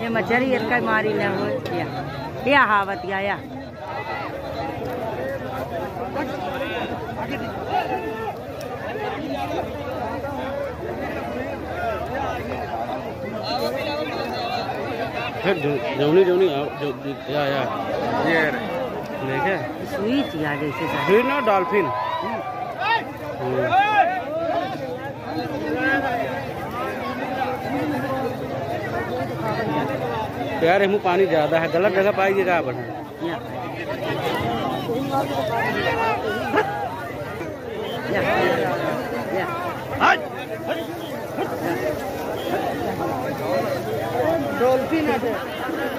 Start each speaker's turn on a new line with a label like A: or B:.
A: ये मछली एक मारी ले हो या या हावत या। या
B: जौनी जौनी जो या या। ये देखे?
A: स्वीट या जैसे सा
B: फिर ना डॉल्फिन। यार हमू पानी ज़्यादा है गलत जगह पाई जगह पर
C: डॉल्फिन है